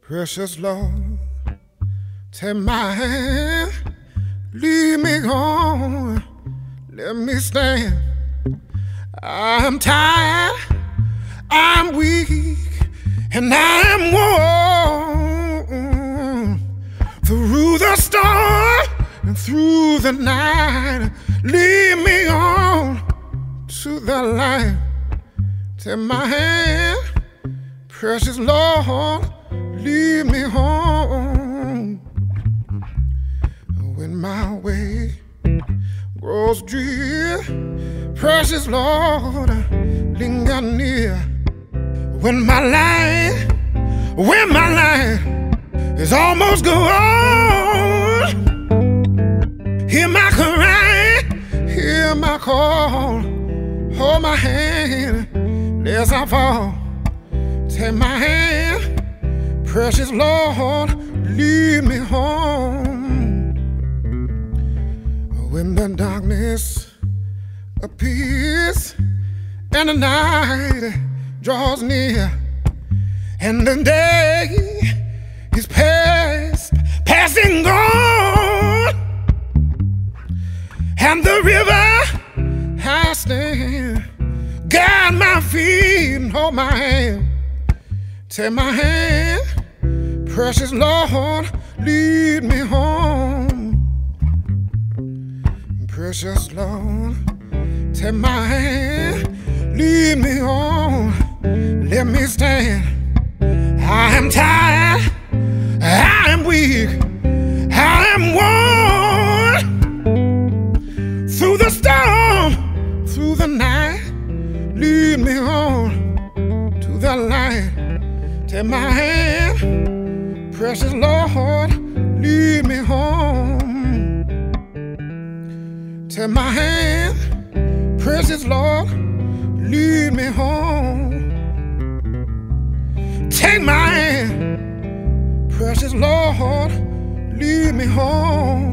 Precious Lord, take my hand, lead me on, let me stand. I'm tired, I'm weak, and I'm worn through the storm and through the night. Lead me on to the light. Take my hand, precious Lord lead me home. When my way grows drear, precious Lord, linger near. When my life, when my life is almost gone, hear my cry, hear my call, hold my hand, lest I fall. Take my hand Precious Lord, lead me home. When the darkness appears and the night draws near, and the day is past, passing on, and the river I stand, guide my feet and hold my hand. Take my hand Precious Lord, lead me home. Precious Lord, take my hand, lead me on. The light. Take my hand. Precious Lord, lead me home. Take my hand, precious Lord, lead me home. Take my hand, precious Lord, lead me home.